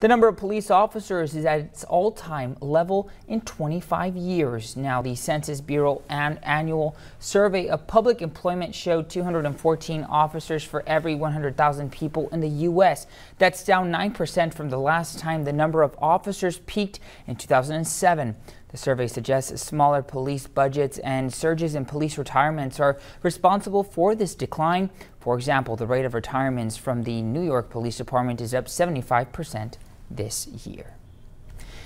The number of police officers is at its all-time level in 25 years. Now, the Census Bureau an annual survey of public employment showed 214 officers for every 100,000 people in the U.S. That's down 9% from the last time the number of officers peaked in 2007. The survey suggests smaller police budgets and surges in police retirements are responsible for this decline. For example, the rate of retirements from the New York Police Department is up 75 percent this year.